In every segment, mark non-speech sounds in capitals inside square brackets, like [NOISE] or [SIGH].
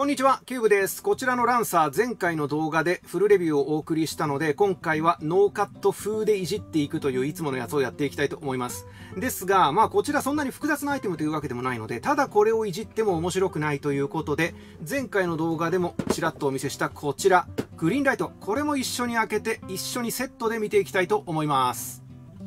こんにちは、キューブです。こちらのランサー、前回の動画でフルレビューをお送りしたので、今回はノーカット風でいじっていくといういつものやつをやっていきたいと思います。ですが、まあこちらそんなに複雑なアイテムというわけでもないので、ただこれをいじっても面白くないということで、前回の動画でもちらっとお見せしたこちら、グリーンライト、これも一緒に開けて、一緒にセットで見ていきたいと思います。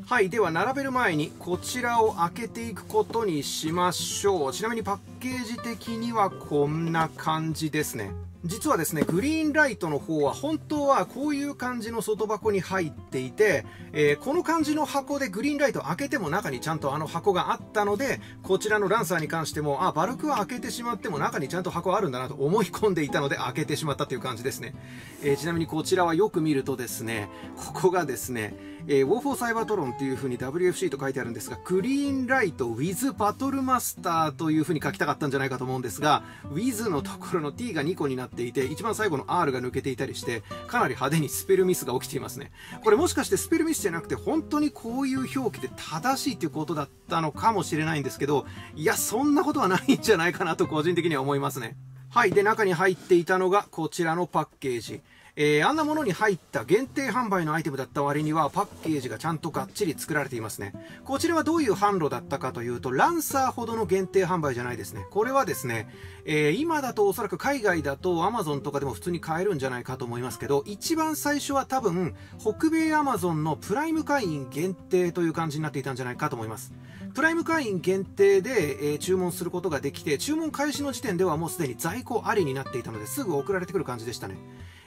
はい。では、並べる前に、こちらを開けていくことにしましょう。ちなみにパッケージ的にはこんな感じですね。実はですね、グリーンライトの方は本当はこういう感じの外箱に入っていて、えー、この感じの箱でグリーンライト開けても中にちゃんとあの箱があったので、こちらのランサーに関しても、あ、バルクは開けてしまっても中にちゃんと箱あるんだなと思い込んでいたので開けてしまったという感じですね。えー、ちなみにこちらはよく見るとですね、ここがですね、えー、ウォーフォーサイバートロンっていう風に WFC と書いてあるんですが、グリーンライト with バトルマスターという風に書きたかったんじゃないかと思うんですが、with のところの t が2個になっていて、一番最後の r が抜けていたりして、かなり派手にスペルミスが起きていますね。これもしかしてスペルミスじゃなくて、本当にこういう表記で正しいっていうことだったのかもしれないんですけど、いや、そんなことはないんじゃないかなと個人的には思いますね。はい。で、中に入っていたのがこちらのパッケージ。えー、あんなものに入った限定販売のアイテムだった割にはパッケージがちゃんとがっちり作られていますね。こちらはどういう販路だったかというと、ランサーほどの限定販売じゃないですね。これはですね、えー、今だとおそらく海外だと Amazon とかでも普通に買えるんじゃないかと思いますけど、一番最初は多分、北米 Amazon のプライム会員限定という感じになっていたんじゃないかと思います。プライム会員限定で、えー、注文することができて、注文開始の時点ではもうすでに在庫ありになっていたのですぐ送られてくる感じでしたね。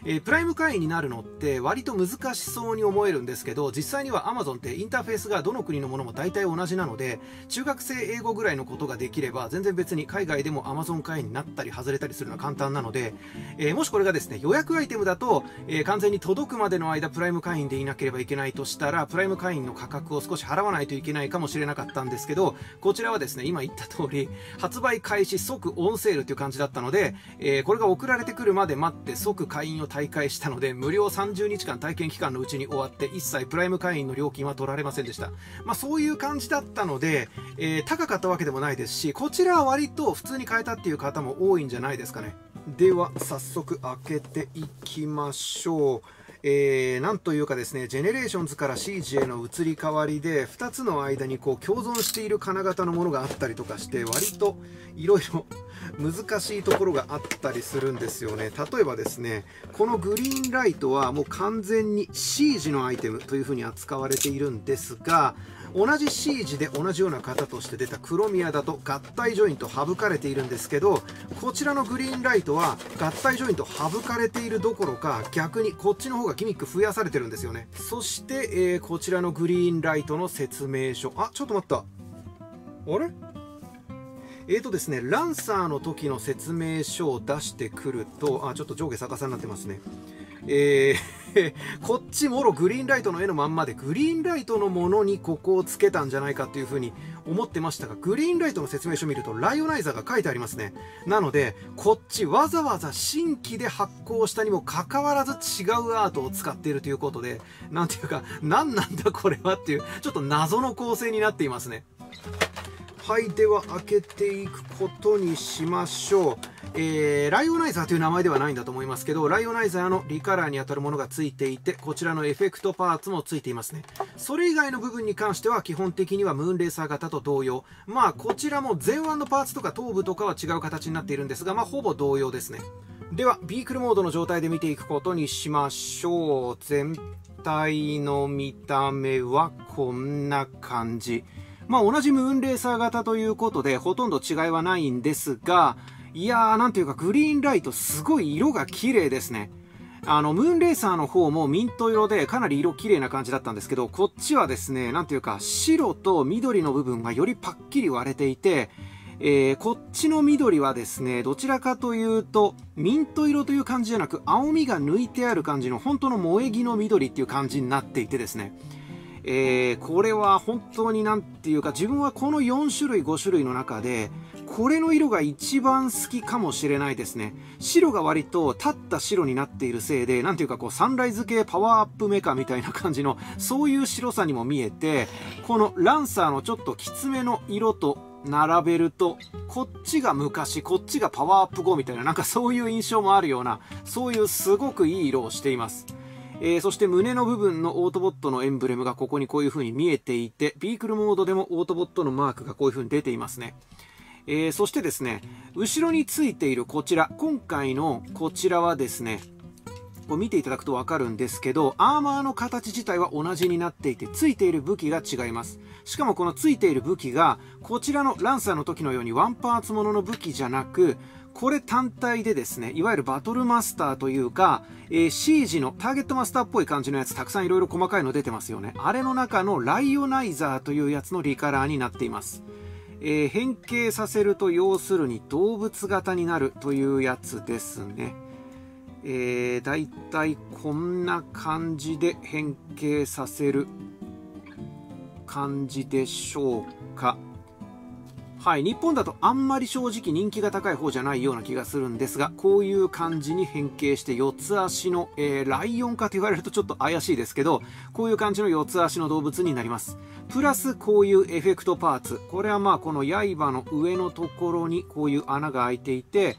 えー、プライム会員になるのって割と難しそうに思えるんですけど、実際には Amazon ってインターフェースがどの国のものも大体同じなので、中学生英語ぐらいのことができれば、全然別に海外でも Amazon 会員になったり外れたりするのは簡単なので、えー、もしこれがですね、予約アイテムだと、えー、完全に届くまでの間プライム会員でいなければいけないとしたら、プライム会員の価格を少し払わないといけないかもしれなかったんですけど、こちらはですね、今言った通り、発売開始即オンセールという感じだったので、えこれが送られてくるまで待って即会員を大会したので、無料30日間体験期間のうちに終わって一切プライム会員の料金は取られませんでした。まあそういう感じだったので、えー、高かったわけでもないですし、こちらは割と普通に買えたっていう方も多いんじゃないですかね。では、早速開けていきましょう。えー、なんというかですね、ジェネレーションズから CG への移り変わりで、2つの間にこう共存している金型のものがあったりとかして、割といろいろ難しいところがあったりするんですよね。例えばですね、このグリーンライトはもう完全に CG のアイテムというふうに扱われているんですが、同じ C 字で同じような型として出たクロミアだと合体ジョイント省かれているんですけどこちらのグリーンライトは合体ジョイント省かれているどころか逆にこっちの方がギミック増やされてるんですよね。そして、えー、こちらのグリーンライトの説明書。あちょっと待った。あれ？えーとですね、ランサーの時の説明書を出してくると、あ、ちょっと上下逆さになってますね。えー、[LAUGHS] こっちもろグリーンライトの絵のまんまで、グリーンライトのものにここをつけたんじゃないかっていう風に思ってましたが、グリーンライトの説明書を見ると、ライオナイザーが書いてありますね。なので、こっちわざわざ新規で発行したにもかかわらず違うアートを使っているということで、なんていうか、何なんだこれはっていう、ちょっと謎の構成になっていますね。はいでは開けていくことにしましょうえー、ライオナイザーという名前ではないんだと思いますけどライオナイザーのリカラーに当たるものがついていてこちらのエフェクトパーツもついていますね。それ以外の部分に関しては基本的にはムーンレーサー型と同様。まあこちらも前腕のパーツとか頭部とかは違う形になっているんですがまあほぼ同様ですね。ではビークルモードの状態で見ていくことにしましょう。全体の見た目はこんな感じ。まあ同じムーンレーサー型ということでほとんど違いはないんですが、いやーなんていうかグリーンライトすごい色が綺麗ですね。あの、ムーンレーサーの方もミント色でかなり色綺麗な感じだったんですけど、こっちはですね、なんていうか白と緑の部分がよりパッキリ割れていて、えー、こっちの緑はですね、どちらかというと、ミント色という感じじゃなく、青みが抜いてある感じの本当の萌え木の緑っていう感じになっていてですね、えー、これは本当になんていうか自分はこの4種類5種類の中でこれの色が一番好きかもしれないですね白が割と立った白になっているせいでなんていうかこうサンライズ系パワーアップメカみたいな感じのそういう白さにも見えてこのランサーのちょっときつめの色と並べると、こっちが昔、こっちがパワーアップ後みたいな、なんかそういう印象もあるような、そういうすごくいい色をしています。えー、そして胸の部分のオートボットのエンブレムがここにこういう風に見えていて、ビークルモードでもオートボットのマークがこういう風に出ていますね。えー、そしてですね、後ろについているこちら、今回のこちらはですね、こう見ていただくとわかるんですけど、アーマーの形自体は同じになっていて、ついている武器が違います。しかもこのついている武器が、こちらのランサーの時のようにワンパーツものの武器じゃなく、これ単体でですね、いわゆるバトルマスターというか、えー、シージのターゲットマスターっぽい感じのやつたくさんいろいろ細かいの出てますよね。あれの中のライオナイザーというやつのリカラーになっています。えー、変形させると要するに動物型になるというやつですね。えー、だいたいこんな感じで変形させる感じでしょうか。はい、日本だとあんまり正直人気が高い方じゃないような気がするんですが、こういう感じに変形して四つ足の、えー、ライオンかと言われるとちょっと怪しいですけど、こういう感じの四つ足の動物になります。プラスこういうエフェクトパーツ。これはまあこの刃の上のところにこういう穴が開いていて、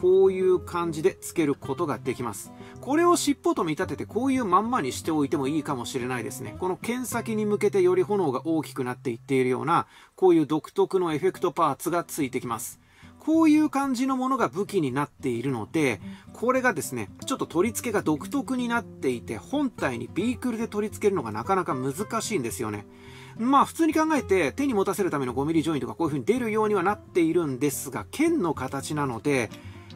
こういう感じでつけることができます。これを尻尾と見立ててこういうまんまにしておいてもいいかもしれないですね。この剣先に向けてより炎が大きくなっていっているような、こういう独特のエフェクトパーツがついてきます。こういう感じのものが武器になっているので、これがですね、ちょっと取り付けが独特になっていて、本体にビークルで取り付けるのがなかなか難しいんですよね。まあ普通に考えて手に持たせるための 5mm ジョイントがこういう風に出るようにはなっているんですが、剣の形なので、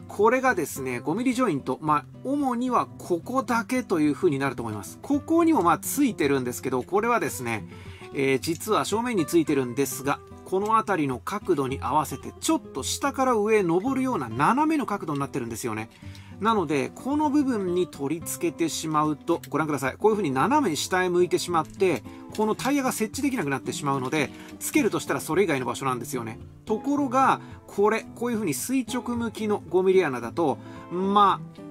これがですね、5ミリジョイント、まあ、主にはここだけという風になると思います。ここにもまあついてるんですけど、これはですね、えー、実は正面についてるんですが、この辺りの角度に合わせて、ちょっと下から上へ登るような斜めの角度になってるんですよね。なので、この部分に取り付けてしまうと、ご覧ください。こういう風に斜め下へ向いてしまって、このタイヤが設置できなくなってしまうので、つけるとしたらそれ以外の場所なんですよね。ところが、これ、こういう風に垂直向きの 5mm 穴だと、まあ、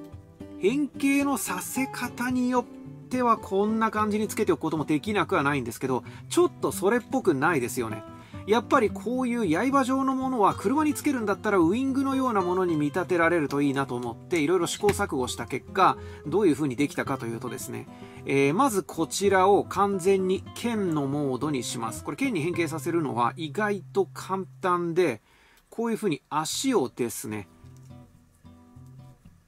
変形のさせ方によってはこんな感じにつけておくこともできなくはないんですけど、ちょっとそれっぽくないですよね。やっぱりこういう刃状のものは車につけるんだったらウイングのようなものに見立てられるといいなと思っていろいろ試行錯誤した結果どういう風にできたかというとですね、えー、まずこちらを完全に剣のモードにしますこれ剣に変形させるのは意外と簡単でこういう風に足をですね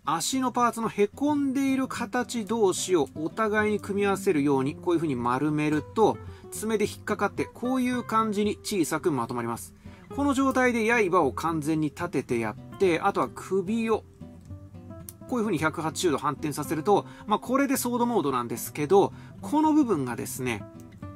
足のパーツのへこんでいる形同士をお互いに組み合わせるようにこういう風に丸めると爪で引っかかってこういう感じに小さくまとまります。この状態で刃を完全に立ててやってあとは首をこういう風に180度反転させると、まあ、これでソードモードなんですけどこの部分がですね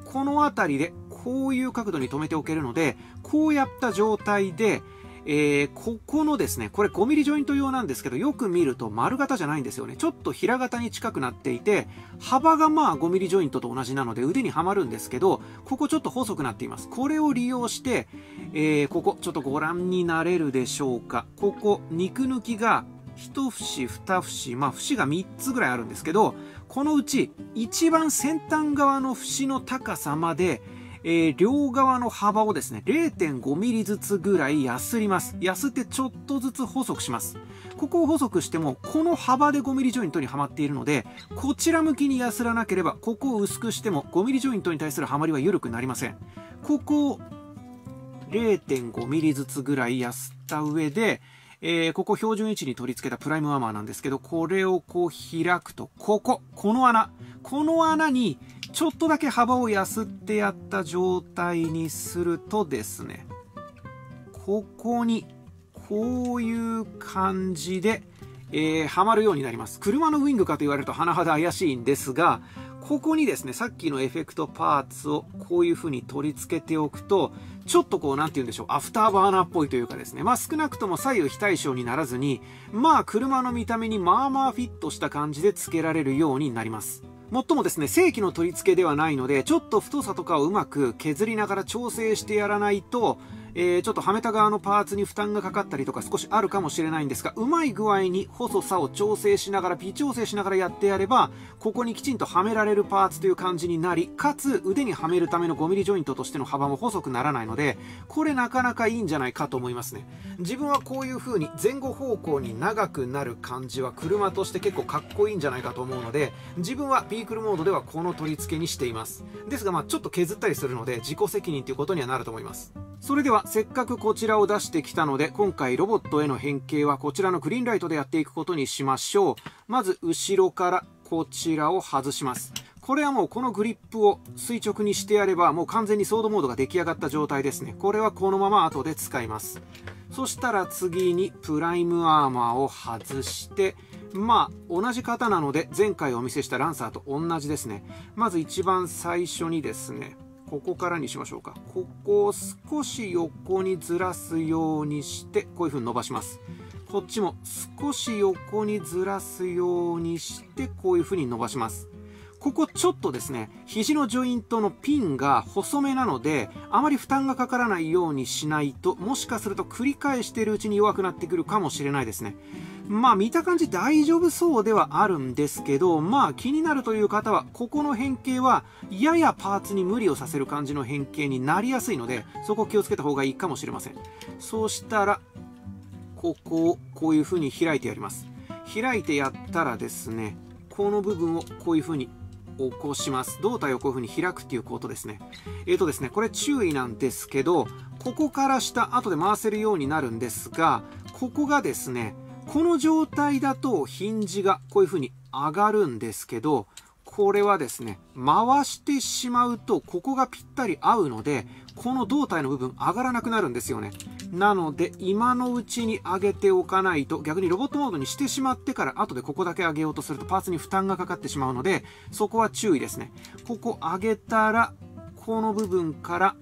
この辺りでこういう角度に止めておけるのでこうやった状態でえー、ここのですね、これ 5mm ジョイント用なんですけど、よく見ると丸型じゃないんですよね。ちょっと平型に近くなっていて、幅がまあ 5mm ジョイントと同じなので腕にはまるんですけど、ここちょっと細くなっています。これを利用して、えー、ここちょっとご覧になれるでしょうか。ここ、肉抜きが1節、2節、まあ節が3つぐらいあるんですけど、このうち一番先端側の節の高さまで、えー、両側の幅をですね、0.5ミリずつぐらいやすります。やすってちょっとずつ細くします。ここを細くしても、この幅で5ミリジョイントにはまっているので、こちら向きにやすらなければ、ここを薄くしても5ミリジョイントに対するはまりは緩くなりません。ここを0.5ミリずつぐらいやすった上で、えー、ここ標準位置に取り付けたプライムアーマーなんですけど、これをこう開くと、ここ、この穴、この穴にちょっとだけ幅をやすってやった状態にするとですね、ここにこういう感じで、えー、はまるようになります。車のウイングかと言われると甚だ怪しいんですが、ここにですね、さっきのエフェクトパーツをこういう風に取り付けておくと、ちょっとこう、なんて言うんでしょう、アフターバーナーっぽいというかですね、まあ少なくとも左右非対称にならずに、まあ車の見た目にまあまあフィットした感じで付けられるようになります。もっともですね、正規の取り付けではないので、ちょっと太さとかをうまく削りながら調整してやらないと、えー、ちょっとはめた側のパーツに負担がかかったりとか少しあるかもしれないんですが、うまい具合に細さを調整しながら、微調整しながらやってやれば、ここにきちんとはめられるパーツという感じになり、かつ腕にはめるための 5mm ジョイントとしての幅も細くならないので、これなかなかいいんじゃないかと思いますね。自分はこういう風に前後方向に長くなる感じは車として結構かっこいいんじゃないかと思うので、自分はビークルモードではこの取り付けにしています。ですがまあちょっと削ったりするので自己責任ということにはなると思います。それではせっかくこちらを出してきたので今回ロボットへの変形はこちらのグリーンライトでやっていくことにしましょう。まず後ろからこちらを外します。これはもうこのグリップを垂直にしてやればもう完全にソードモードが出来上がった状態ですね。これはこのまま後で使います。そしたら次にプライムアーマーを外してまあ同じ型なので前回お見せしたランサーと同じですね。まず一番最初にですねここからにしましょうか。ここを少し横にずらすようにして、こういう風に伸ばします。こっちも少し横にずらすようにして、こういう風に伸ばします。ここちょっとですね、肘のジョイントのピンが細めなので、あまり負担がかからないようにしないと、もしかすると繰り返しているうちに弱くなってくるかもしれないですね。まあ見た感じ大丈夫そうではあるんですけど、まあ気になるという方は、ここの変形はややパーツに無理をさせる感じの変形になりやすいので、そこ気をつけた方がいいかもしれません。そうしたら、ここをこういう風に開いてやります。開いてやったらですね、この部分をこういう風に起こします。胴体をこういう風に開くっていうことですね。えっ、ー、とですね、これ注意なんですけど、ここから下、後で回せるようになるんですが、ここがですね、この状態だとヒンジがこういう風に上がるんですけど、これはですね、回してしまうと、ここがぴったり合うので、この胴体の部分上がらなくなるんですよね。なので、今のうちに上げておかないと、逆にロボットモードにしてしまってから、後でここだけ上げようとすると、パーツに負担がかかってしまうので、そこは注意ですね。ここ上げたら、この部分から、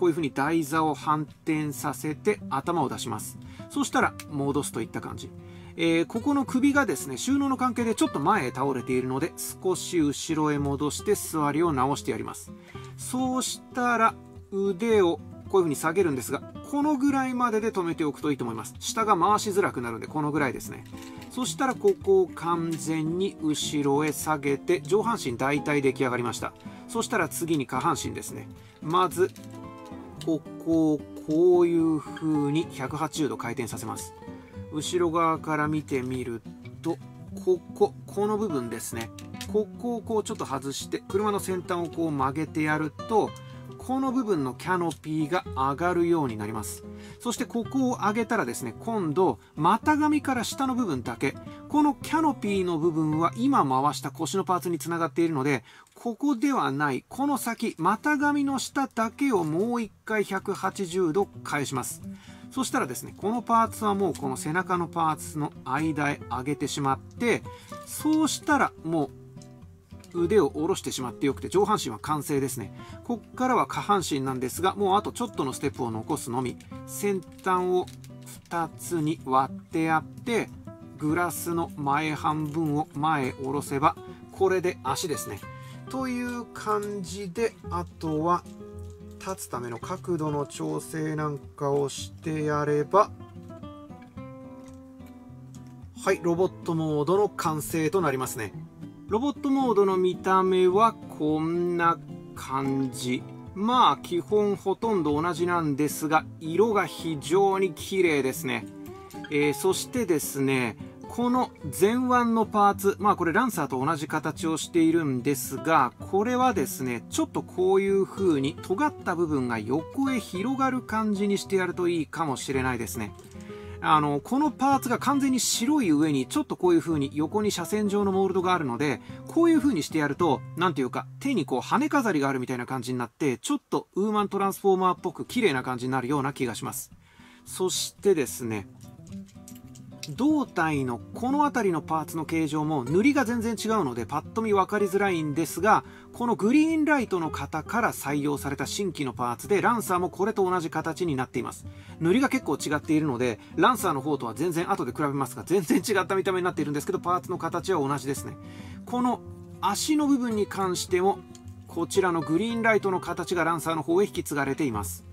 こういう風に台座を反転させて頭を出します。そしたら戻すといった感じ。えー、ここの首がですね、収納の関係でちょっと前へ倒れているので、少し後ろへ戻して座りを直してやります。そうしたら腕をこういう風に下げるんですが、このぐらいまでで止めておくといいと思います。下が回しづらくなるんで、このぐらいですね。そしたらここを完全に後ろへ下げて、上半身大体出来上がりました。そしたら次に下半身ですね。まず、ここをこういう風に180度回転させます。後ろ側から見てみるとこここの部分ですね。ここをこうちょっと外して車の先端をこう曲げてやるとこの部分のキャノピーが上がるようになります。そしてここを上げたらですね今度股上から下の部分だけ。このキャノピーの部分は今回した腰のパーツにつながっているのでここではない。この先股上の下だけをもう一回180度返します。そしたらですねこのパーツはもうこの背中のパーツの間へ上げてしまってそうしたらもう腕を下ろしてしまってよくて上半身は完成ですね。こっからは下半身なんですがもうあとちょっとのステップを残すのみ。先端を2つに割ってやってグラスの前半分を前へ下ろせばこれで足ですね。という感じであとは立つための角度の調整なんかをしてやればはいロボットモードの完成となりますね。ロボットモードの見た目はこんな感じ。まあ基本ほとんど同じなんですが、色が非常に綺麗ですね。えー、そしてですね、この前腕のパーツ、まあこれランサーと同じ形をしているんですが、これはですね、ちょっとこういう風に尖った部分が横へ広がる感じにしてやるといいかもしれないですね。あの、このパーツが完全に白い上にちょっとこういう風に横に斜線状のモールドがあるので、こういう風にしてやると、何ていうか、手にこう羽飾りがあるみたいな感じになって、ちょっとウーマントランスフォーマーっぽく綺麗な感じになるような気がします。そしてですね、胴体のこの辺りのパーツの形状も塗りが全然違うのでパッと見分かりづらいんですがこのグリーンライトの型から採用された新規のパーツでランサーもこれと同じ形になっています。塗りが結構違っているのでランサーの方とは全然後で比べますが全然違った見た目になっているんですけどパーツの形は同じですね。この足の部分に関してもこちらのグリーンライトの形がランサーの方へ引き継がれています。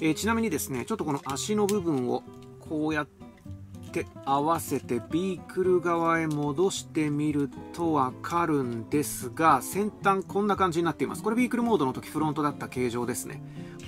えー、ちなみにですね、ちょっとこの足の部分をこうやってて合わせてビークル側へ戻してみるとわかるんですが先端こんな感じになっています。これビークルモードの時フロントだった形状ですね。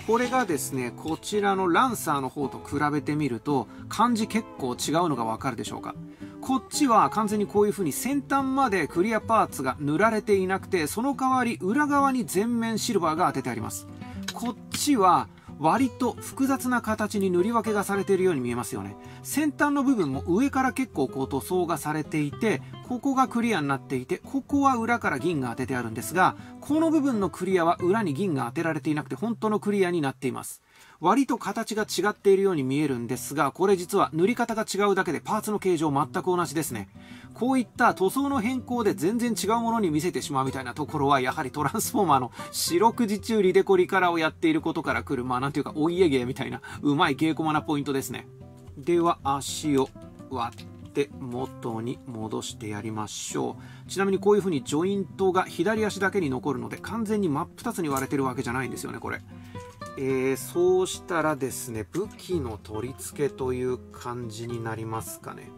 これがですねこちらのランサーの方と比べてみると感じ結構違うのがわかるでしょうか。こっちは完全にこういう風に先端までクリアパーツが塗られていなくてその代わり裏側に全面シルバーが当ててあります。こっちは割と複雑な形に塗り分けがされているように見えますよね。先端の部分も上から結構こう塗装がされていてここがクリアになっていてここは裏から銀が当ててあるんですがこの部分のクリアは裏に銀が当てられていなくて本当のクリアになっています。割と形が違っているように見えるんですがこれ実は塗り方が違うだけでパーツの形状全く同じですね。こういった塗装の変更で全然違うものに見せてしまうみたいなところはやはりトランスフォーマーの四六時中リデコリカラをやっていることから来るまあなんていうかお家芸みたいなうまい稽古マなポイントですね。では足を割って。元に戻してやりましょう。ちなみにこういう風にジョイントが左足だけに残るので完全に真っ二つに割れてるわけじゃないんですよねこれ。えー、そうしたらですね武器の取り付けという感じになりますかね、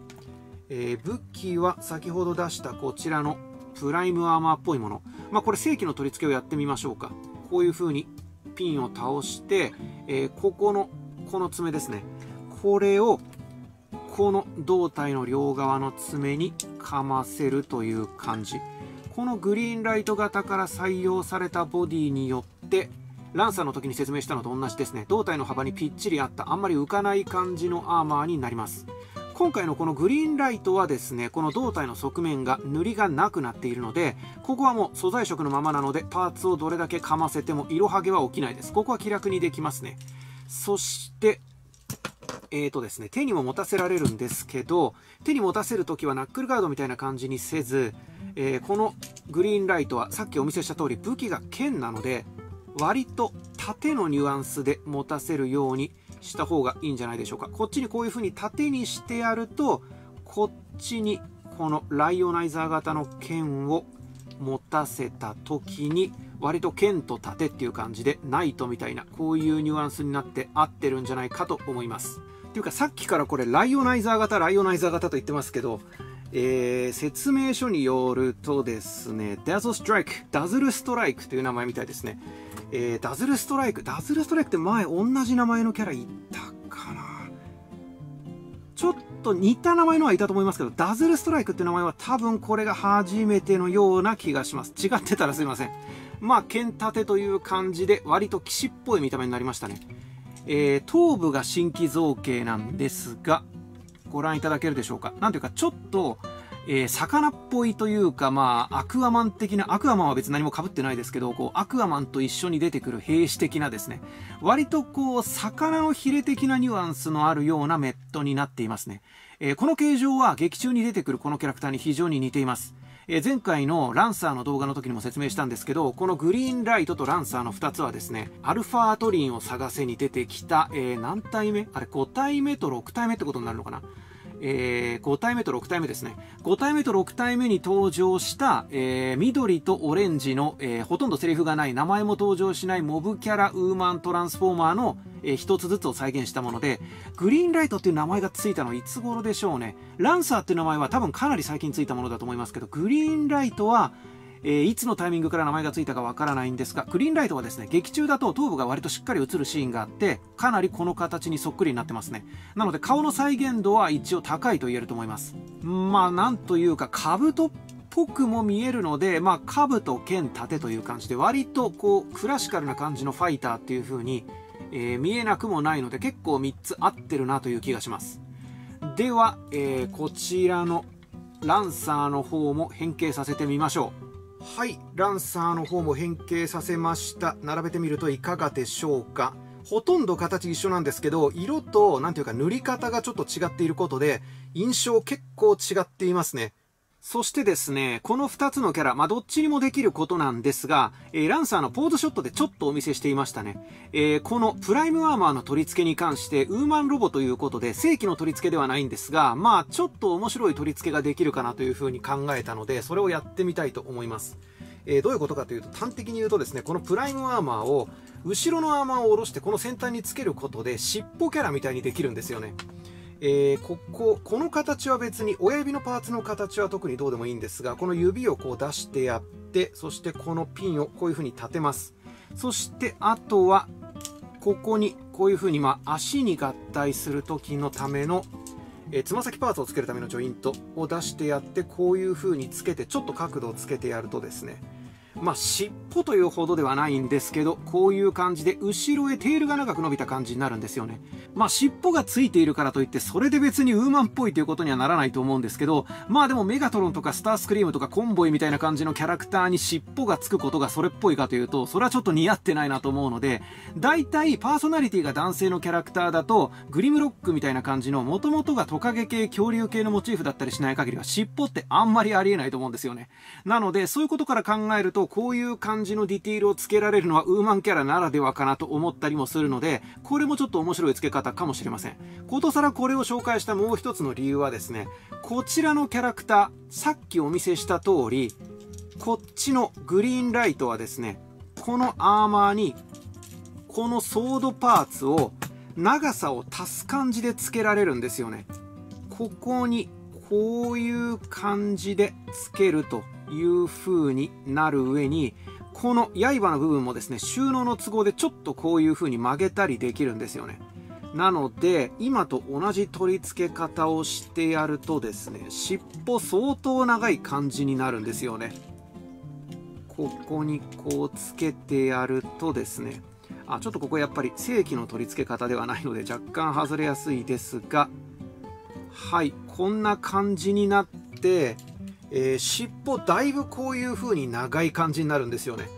えー、武器は先ほど出したこちらのプライムアーマーっぽいもの。まあこれ正規の取り付けをやってみましょうか。こういう風にピンを倒して、えー、ここのこの爪ですね。これをこの胴体の両側の爪にかませるという感じ。このグリーンライト型から採用されたボディによってランサーの時に説明したのと同じですね。胴体の幅にぴっちりあったあんまり浮かない感じのアーマーになります。今回のこのグリーンライトはですねこの胴体の側面が塗りがなくなっているのでここはもう素材色のままなのでパーツをどれだけかませても色はげは起きないです。ここは気楽にできますね。そしてえーとですね、手にも持たせられるんですけど手に持たせる時はナックルガードみたいな感じにせず、えー、このグリーンライトはさっきお見せした通り武器が剣なので割と縦のニュアンスで持たせるようにした方がいいんじゃないでしょうか。こっちにこういう風に縦にしてやるとこっちにこのライオナイザー型の剣を持たせた時に割と剣と盾っていう感じでナイトみたいなこういうニュアンスになって合ってるんじゃないかと思います。ていうかさっきからこれライオナイザー型ライオナイザー型と言ってますけどえー、説明書によるとですね、ダズルストライク、ダズルストライクという名前みたいですね。えー、ダズルストライク、ダズルストライクって前同じ名前のキャラいたかなちょっと似た名前のはいたと思いますけど、ダズルストライクって名前は多分これが初めてのような気がします。違ってたらすいません。まあ、剣立てという感じで割と騎士っぽい見た目になりましたね。えー、頭部が新規造形なんですが、ご覧いただけるでしょうか？なんていうか、ちょっと、えー、魚っぽいというか、まあ、アクアマン的な、アクアマンは別に何も被ってないですけど、こう、アクアマンと一緒に出てくる兵士的なですね、割とこう、魚のヒレ的なニュアンスのあるようなメットになっていますね。えー、この形状は劇中に出てくるこのキャラクターに非常に似ています。え、前回のランサーの動画の時にも説明したんですけど、このグリーンライトとランサーの2つはですね、アルファアトリンを探せに出てきた、えー、何体目？あれ5体目と6体目ってことになるのかな？えー、5体目と6体目ですね。5体目と6体目に登場した、えー、緑とオレンジの、えー、ほとんどセリフがない、名前も登場しないモブキャラウーマントランスフォーマーの、えー、一つずつを再現したもので、グリーンライトっていう名前がついたのはいつ頃でしょうね。ランサーっていう名前は多分かなり最近ついたものだと思いますけど、グリーンライトは、えー、いつのタイミングから名前がついたかわからないんですが、グリーンライトはですね、劇中だと頭部が割としっかり映るシーンがあって、かなりこの形にそっくりになってますね。なので顔の再現度は一応高いと言えると思います。まあ、なんというか、兜っぽくも見えるので、まあ、兜剣盾という感じで、割とこう、クラシカルな感じのファイターっていう風に、えー、見えなくもないので、結構3つ合ってるなという気がします。では、えー、こちらのランサーの方も変形させてみましょう。はいランサーの方も変形させました。並べてみるといかがでしょうか。ほとんど形一緒なんですけど色と何ていうか塗り方がちょっと違っていることで印象結構違っていますね。そしてですね、この2つのキャラ、まあ、どっちにもできることなんですが、えー、ランサーのポーズショットでちょっとお見せしていましたね。えー、このプライムアーマーの取り付けに関して、ウーマンロボということで、正規の取り付けではないんですが、まあ、ちょっと面白い取り付けができるかなというふうに考えたので、それをやってみたいと思います。えー、どういうことかというと端的に言うとですねこのプライムアーマーを後ろのアーマーを下ろしてこの先端につけることで尻尾キャラみたいにできるんですよねえー、ここ、この形は別に、親指のパーツの形は特にどうでもいいんですが、この指をこう出してやって、そしてこのピンをこういう風に立てます。そして、あとは、ここに、こういう風に、まあ、足に合体する時のための、えー、つま先パーツをつけるためのジョイントを出してやって、こういう風につけて、ちょっと角度をつけてやるとですね、まあ、尻尾というほどではないんですけど、こういう感じで後ろへテールが長く伸びた感じになるんですよね。まあ、尻尾がついているからといって、それで別にウーマンっぽいということにはならないと思うんですけど、まあでもメガトロンとかスタースクリームとかコンボイみたいな感じのキャラクターに尻尾がつくことがそれっぽいかというと、それはちょっと似合ってないなと思うので、大体パーソナリティが男性のキャラクターだと、グリムロックみたいな感じの元々がトカゲ系、恐竜系のモチーフだったりしない限りは尻尾ってあんまりありえないと思うんですよね。なので、そういうことから考えると、こういう感じのディティールをつけられるのはウーマンキャラならではかなと思ったりもするので、これもちょっと面白い付け方かもしれません。ことさらこれを紹介したもう一つの理由はですね、こちらのキャラクター、さっきお見せした通り、こっちのグリーンライトはですね、このアーマーに、このソードパーツを長さを足す感じで付けられるんですよね。ここにこういう感じで付けるという風になる上に、この刃の部分もですね、収納の都合でちょっとこういう風に曲げたりできるんですよね。なので、今と同じ取り付け方をしてやるとですね、尻尾相当長い感じになるんですよね。ここにこうつけてやるとですね、あ、ちょっとここやっぱり正規の取り付け方ではないので若干外れやすいですが、はい、こんな感じになって、えー、尻尾だいぶこういう風に長い感じになるんですよね。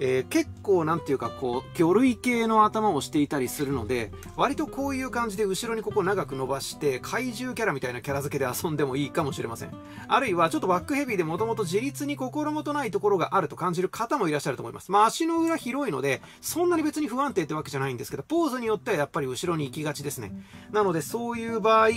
えー、結構なんていうかこう魚類系の頭をしていたりするので割とこういう感じで後ろにここ長く伸ばして怪獣キャラみたいなキャラ付けで遊んでもいいかもしれません。あるいはちょっとバックヘビーでもともと自立に心もとないところがあると感じる方もいらっしゃると思います。まあ足の裏広いのでそんなに別に不安定ってわけじゃないんですけどポーズによってはやっぱり後ろに行きがちですね。なのでそういう場合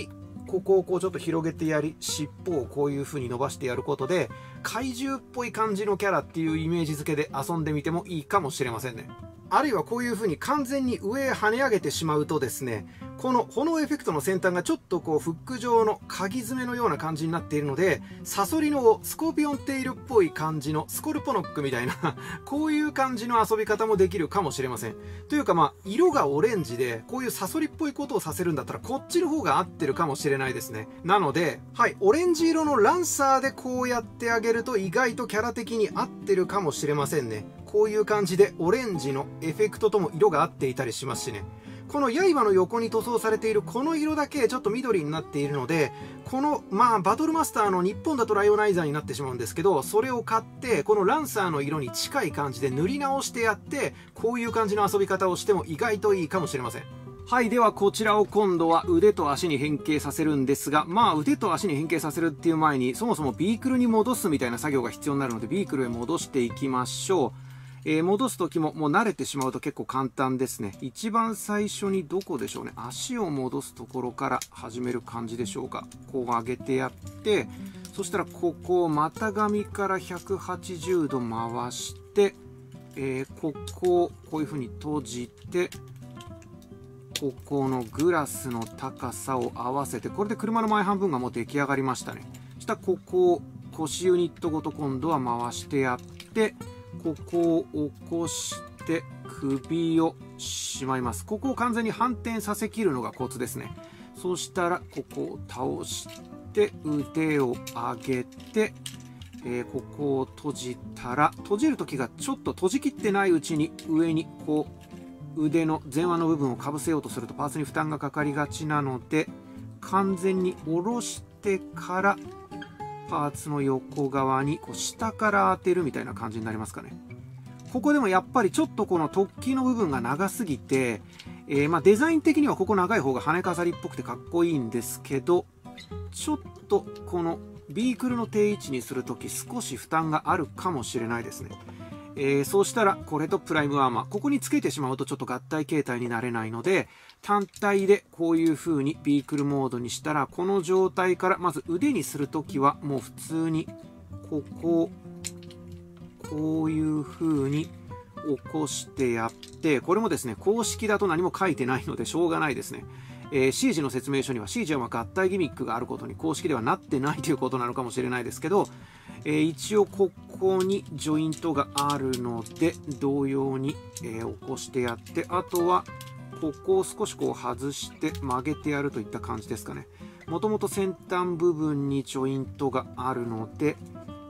ここをこうちょっと広げてやり、尻尾をこういう風に伸ばしてやることで、怪獣っぽい感じのキャラっていうイメージ付けで遊んでみてもいいかもしれませんね。あるいはこういう風に完全に上へ跳ね上げてしまうとですね、この炎エフェクトの先端がちょっとこうフック状の鍵爪のような感じになっているので、サソリのスコーピオンテイルっぽい感じのスコルポノックみたいな [LAUGHS] こういう感じの遊び方もできるかもしれません。というかまあ、色がオレンジで、こういうサソリっぽいことをさせるんだったら、こっちの方が合ってるかもしれないですね。なので、はい、オレンジ色のランサーでこうやってあげると意外とキャラ的に合ってるかもしれませんね。こういう感じでオレンジのエフェクトとも色が合っていたりしますしね。この刃の横に塗装されているこの色だけちょっと緑になっているので、この、まあ、バトルマスターの日本だとライオナイザーになってしまうんですけど、それを買って、このランサーの色に近い感じで塗り直してやって、こういう感じの遊び方をしても意外といいかもしれません。はい。では、こちらを今度は腕と足に変形させるんですが、まあ、腕と足に変形させるっていう前に、そもそもビークルに戻すみたいな作業が必要になるので、ビークルへ戻していきましょう。えー、戻す時ももう慣れてしまうと結構簡単ですね。一番最初にどこでしょうね。足を戻すところから始める感じでしょうか。こう上げてやって、そしたらここを股上から180度回して、えー、ここをこういう風に閉じて、ここのグラスの高さを合わせて、これで車の前半分がもう出来上がりましたね。そしたらここを腰ユニットごと今度は回してやって、ここを起こして首をしまいます。ここを完全に反転させきるのがコツですね。そしたら、ここを倒して、腕を上げて、えー、ここを閉じたら、閉じるときがちょっと閉じきってないうちに上にこう、腕の前腕の部分をかぶせようとするとパーツに負担がかかりがちなので、完全に下ろしてからパーツの横側にこう下から当てるみたいな感じになりますかね。ここでもやっぱりちょっとこの突起の部分が長すぎて、えー、まデザイン的にはここ長い方が羽飾りっぽくてかっこいいんですけど、ちょっとこのビークルの定位置にするとき少し負担があるかもしれないですね。えー、そうしたらこれとプライムアーマーここにつけてしまうとちょっと合体形態になれないので単体でこういう風にビークルモードにしたらこの状態からまず腕にするときはもう普通にこここういう風に起こしてやって、これもですね、公式だと何も書いてないのでしょうがないですね。えー、シージの説明書にはシージは合体ギミックがあることに公式ではなってないということなのかもしれないですけど、えー、一応ここにジョイントがあるので同様に、えー、起こしてやってあとはここを少しこう外して曲げてやるといった感じですかね。もともと先端部分にジョイントがあるので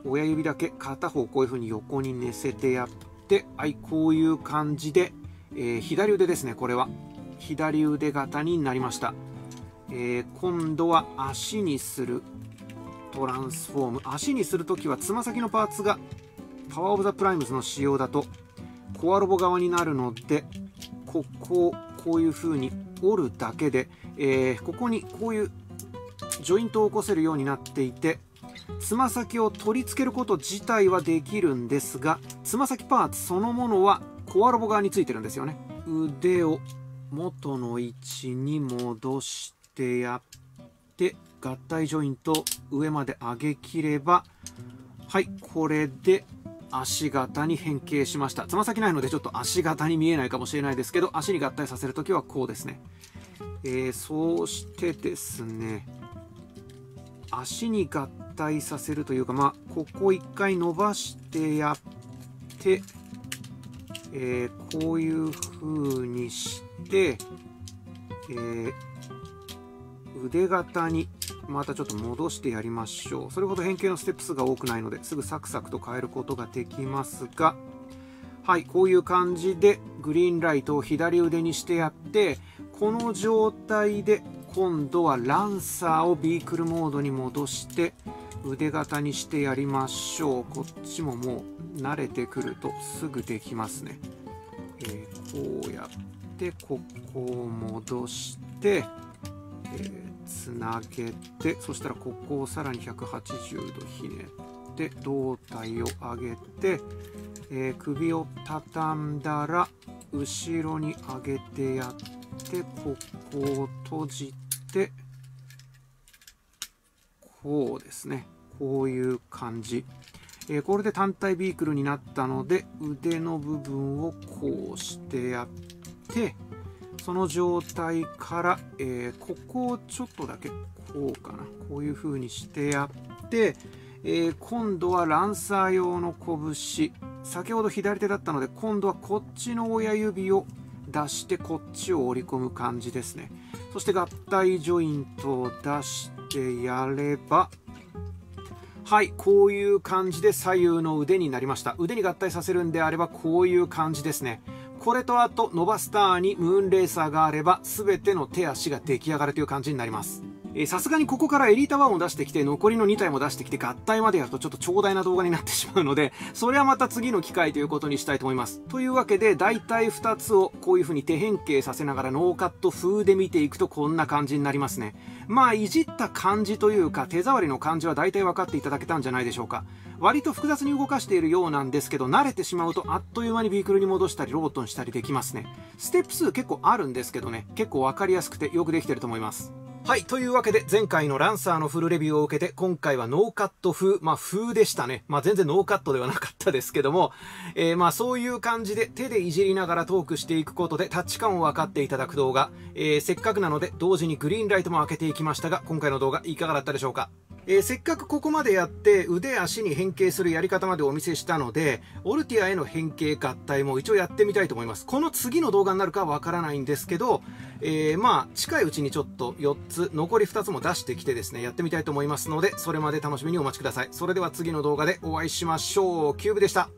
親指だけ片方こういう風に横に寝せてやってはいこういう感じで、えー、左腕ですねこれは。左腕型になりました、えー、今度は足にする。トランスフォーム。足にするときはつま先のパーツがパワーオブザプライムズの仕様だとコアロボ側になるのでここをこういう風に折るだけで、えー、ここにこういうジョイントを起こせるようになっていてつま先を取り付けること自体はできるんですがつま先パーツそのものはコアロボ側についてるんですよね。腕を元の位置に戻してやって合体ジョイント上まで上げきればはいこれで足型に変形しました。つま先ないのでちょっと足型に見えないかもしれないですけど足に合体させるときはこうですね、えー、そうしてですね足に合体させるというかまあここ一回伸ばしてやって、えー、こういう風にして、えー、腕型にまたちょっと戻してやりましょう。それほど変形のステップ数が多くないのですぐサクサクと変えることができますが。はいこういう感じでグリーンライトを左腕にしてやってこの状態で今度はランサーをビークルモードに戻して腕型にしてやりましょう。こっちももう慣れてくるとすぐできますね、えー、こうやってここを戻して、えーつなげてそしたらここをさらに180度ひねって胴体を上げて、えー、首を畳んだら後ろに上げてやってここを閉じてこうですね。こういう感じ、えー、これで単体ビークルになったので腕の部分をこうしてやってその状態から、えー、ここをちょっとだけこうかな。こういう風にしてやって、えー、今度はランサー用の拳。先ほど左手だったので今度はこっちの親指を出してこっちを折り込む感じですね。そして合体ジョイントを出してやればはいこういう感じで左右の腕になりました。腕に合体させるんであればこういう感じですね。これとあとノバスターにムーンレーサーがあれば全ての手足が出来上がるという感じになります。さすがにここからエリータ1を出してきて残りの2体も出してきて合体までやるとちょっと長大な動画になってしまうので [LAUGHS] それはまた次の機会ということにしたいと思います。というわけで大体2つをこういう風に手変形させながらノーカット風で見ていくとこんな感じになりますね。まあいじった感じというか手触りの感じは大体分かっていただけたんじゃないでしょうか。割と複雑に動かしているようなんですけど慣れてしまうとあっという間にビークルに戻したりロボットにしたりできますね。ステップ数結構あるんですけどね。結構分かりやすくてよくできてると思います。はい。というわけで、前回のランサーのフルレビューを受けて、今回はノーカット風、まあ風でしたね。まあ全然ノーカットではなかったですけども、えー、まあそういう感じで手でいじりながらトークしていくことでタッチ感を分かっていただく動画、えー、せっかくなので同時にグリーンライトも開けていきましたが、今回の動画いかがだったでしょうか？えー、せっかくここまでやって腕足に変形するやり方までお見せしたので、オルティアへの変形合体も一応やってみたいと思います。この次の動画になるかわからないんですけど、えー、まあ、近いうちにちょっと4つ、残り2つも出してきてですね、やってみたいと思いますので、それまで楽しみにお待ちください。それでは次の動画でお会いしましょう。キューブでした。